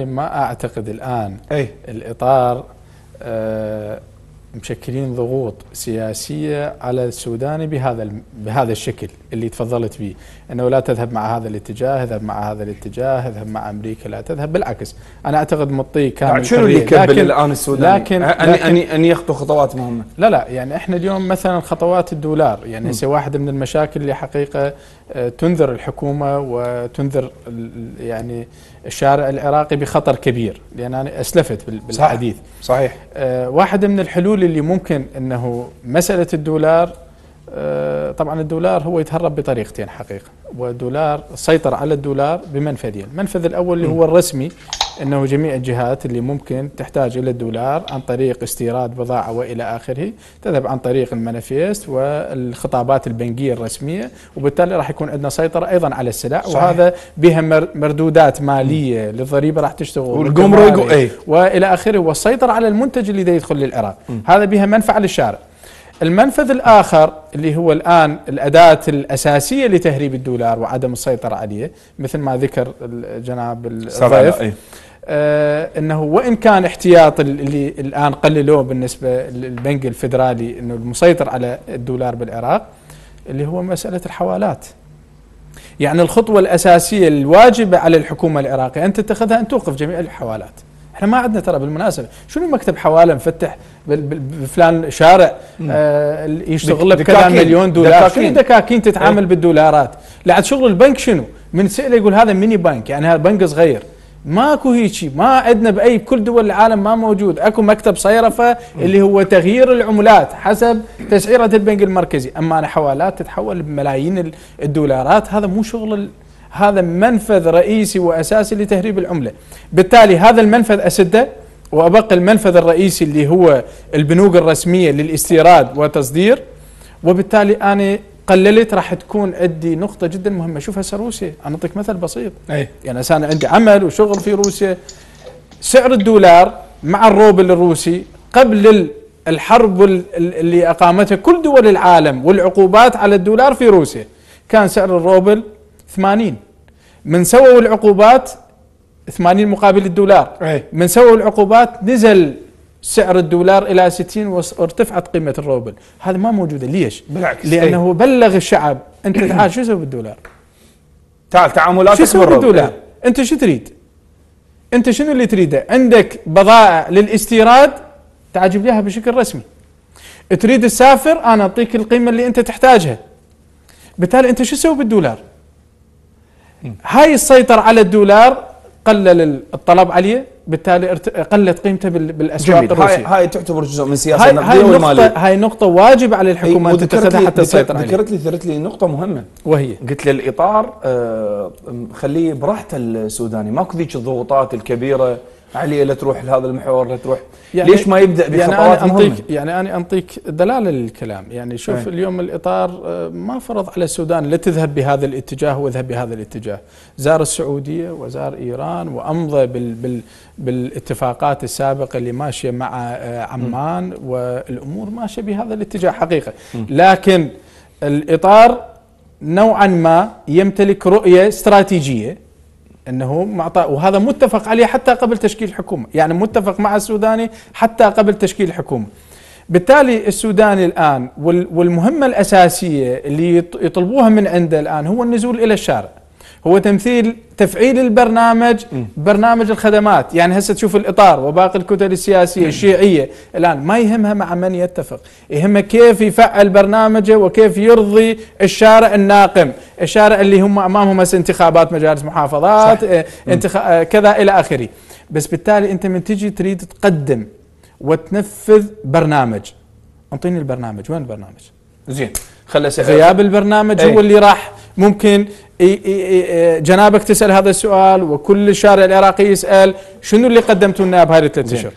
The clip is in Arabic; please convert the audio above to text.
ما أعتقد الآن أي. الإطار آه، مشكلين ضغوط سياسية على السوداني بهذا بهذا الشكل اللي تفضلت به. إنه لا تذهب مع هذا الاتجاه اذهب مع هذا الاتجاه اذهب مع أمريكا لا تذهب بالعكس. أنا أعتقد مطي كامل بعد شنو اللي. يكبل الان السودان لكن- ان لكن- ان يخطو خطوات مهمة. لا لا يعني إحنا اليوم مثلا خطوات الدولار يعني هسه واحدة من المشاكل اللي حقيقة تنذر الحكومة وتنذر يعني الشارع العراقي بخطر كبير لأن أنا أسلفت بال- صح. بالحديث. صحيح. آه، واحدة من الحلول اللي ممكن إنه مسألة الدولار آه، طبعا الدولار هو يتهرب بطريقتين حقيقة والدولار سيطر على الدولار بمنفذين. المنفذ الأول اللي هو الرسمي أنه جميع الجهات اللي ممكن تحتاج إلى الدولار عن طريق استيراد بضاعة وإلى آخره تذهب عن طريق ال manifest والخطابات البنكية الرسمية وبالتالي راح يكون عندنا سيطرة أيضا على السلع صحيح. وهذا بها مر- مردودات مالية للضريبة راح تشتغل والجمرك اي وإلى آخره والسيطرة على المنتج اللي دا يدخل للعراق هذا بها منفعة للشارع. المنفذ الآخر اللي هو الآن الأداة الأساسية لتهريب الدولار وعدم السيطرة عليه مثل ما ذكر جناب الضيف. اي آه إنه وإن كان احتياط اللي الآن قللوه بالنسبة للبنك الفدرالي إنه المسيطر على الدولار بالعراق اللي هو مسألة الحوالات. يعني الخطوة الأساسية الواجبة على الحكومة العراقية أن تتخذها أن توقف جميع الحوالات. إحنا ما عندنا ترى بالمناسبة شنو مكتب حوالة مفتح بفلان شارع آه يشتغل له بكذا. مليون دولار دكاكين. شنو دكاكين تتعامل بالدولارات لعد شغل البنك شنو من سئلة يقول هذا ميني بنك يعني هذا بنك صغير ماكو هيجي ما عندنا بأي بكل دول العالم ما موجود. أكو مكتب صيرفة اللي هو تغيير العملات حسب تسعيره البنك المركزي. أما أنا حوالات تتحول بملايين ال- الدولارات. هذا مو شغل هذا منفذ رئيسي وأساسي لتهريب العملة. بالتالي هذا المنفذ أسده وابقى المنفذ الرئيسي اللي هو البنوك الرسمية للاستيراد وتصدير. وبالتالي أنا قللت راح تكون عندي نقطة جدا مهمة. شوف هسه روسيا أنا أعطيك مثل بسيط. إي. يعني هسه أنا عندي عمل وشغل في روسيا. سعر الدولار مع الروبل الروسي قبل ال- الحرب اللي أقامتها كل دول العالم والعقوبات على الدولار في روسيا. كان سعر الروبل 80 من سووا العقوبات 80 مقابل الدولار. إي. من سووا العقوبات نزل سعر الدولار إلى 60 وس- وارتفعت قيمة الروبل. هذا ما موجودة. ليش؟ بالعكس. لأنه بلغ الشعب. أنت تعال شو تسوي بالدولار؟ تعال تعاملاتك شو تسوي. بالدولار؟ أنت شو تريد؟ أنت شنو اللي تريده؟ عندك بضائع للاستيراد؟ تعال جيب لي إياها بشكل رسمي. تريد تسافر؟ أنا أعطيك القيمة اللي أنت تحتاجها. بالتالي أنت شو تسوي بالدولار؟ هاي السيطرة على الدولار قلل الطلب عليه. بالتالي ارت- قلت قيمته بال- بالأسواق جميل. هاي الروسية. هاي تعتبر جزء من السياسة هاي, هاي النقديه والماليه هاي نقطة واجب على وذكرت تتخذها حتى تسيطر عليه ذكرت لي ذكرت لي نقطة مهمة. وهي. قلت لي الاطار آه، خليه براحته السوداني. ماكو ذيك الضغوطات الكبيرة عليه لا تروح لهذا المحور لا تروح. يعني ليش ما يبدأ يعني بخطوات أنا مهمه انطيك يعني أنا أنطيك دلالة للكلام. يعني شوف أي. اليوم الإطار آه، ما فرض على السودان لا تذهب بهذا الاتجاه واذهب بهذا الاتجاه. زار السعودية وزار إيران وأمضى بال بال بالاتفاقات السابقة اللي ماشية مع آه، عمان والأمور ماشية بهذا الاتجاه حقيقة. لكن الإطار نوعا ما يمتلك رؤية استراتيجية. إنه معطى وهذا متفق عليه حتى قبل تشكيل الحكومة، يعني متفق مع السوداني حتى قبل تشكيل الحكومة. بالتالي السوداني الآن وال- والمهمة الأساسية اللي يط- يطلبوها من عنده الآن هو النزول إلى الشارع. هو تمثيل تفعيل البرنامج برنامج الخدمات، يعني هسه تشوف الإطار وباقي الكتل السياسية الشيعية. الآن ما يهمها مع من يتفق، يهمها كيف يفعل برنامجه وكيف يرضي الشارع الناقم، الشارع اللي هم امامهم هسه انتخابات مجالس محافظات آه، انتخ... آه، كذا إلى آخره، بس بالتالي أنت من تجي تريد تقدم وتنفذ برنامج. انطيني البرنامج. وين البرنامج؟ زين خل اسال غياب البرنامج أي. هو اللي راح ممكن جنابك تسأل هذا السؤال وكل الشارع العراقي يسأل شنو اللي قدمتوا لنا بهاي الثلاث. اشهر؟